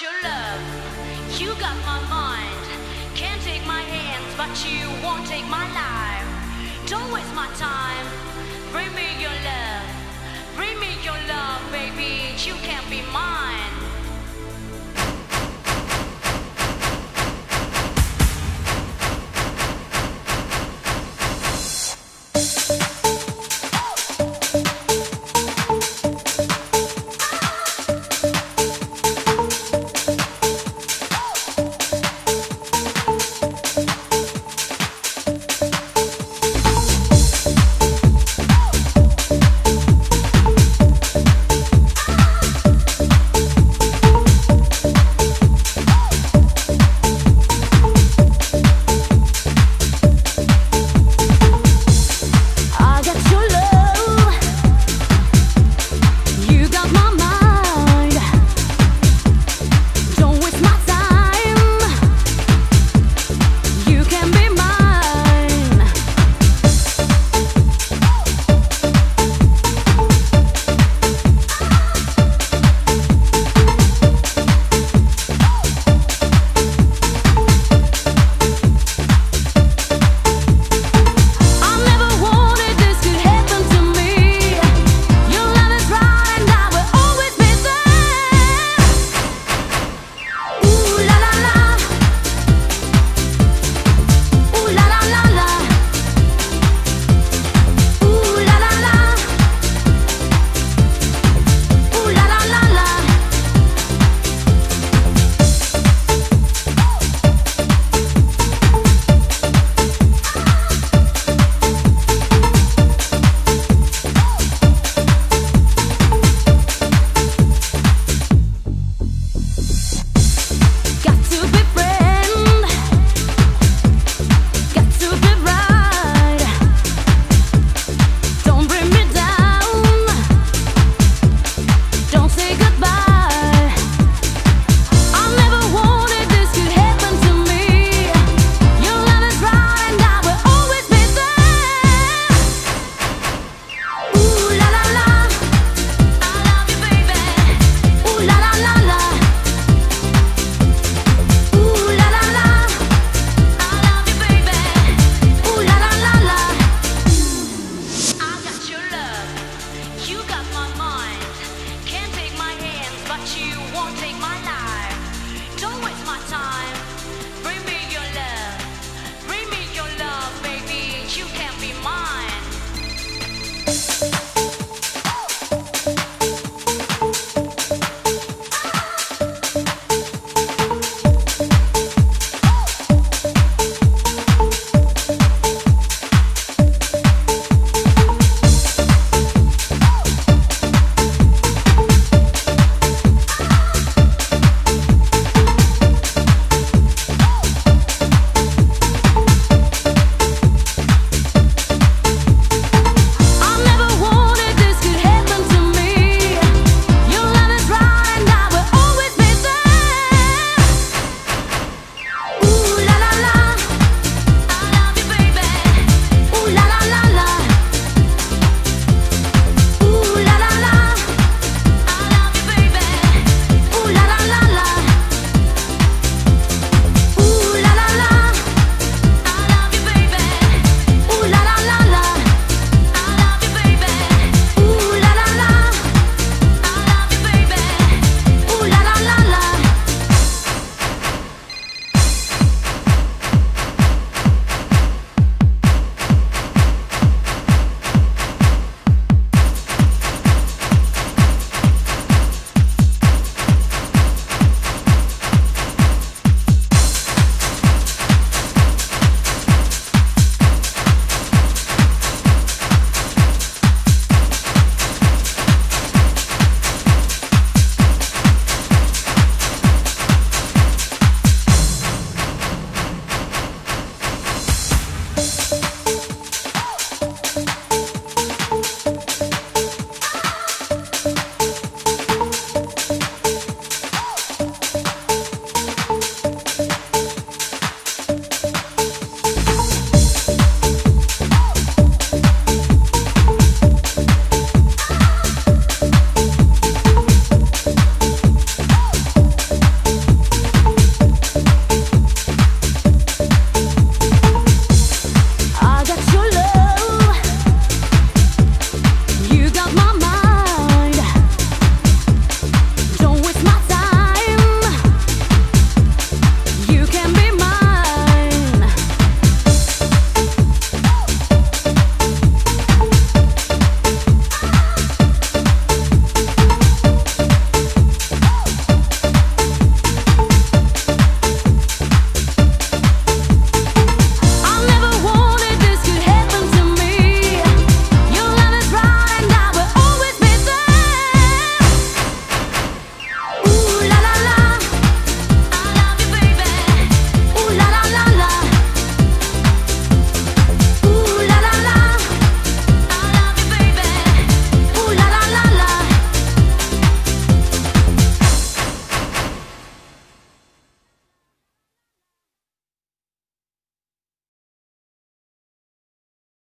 your love. You got my mind. Can't take my hands, but you won't take my life. Don't waste my time.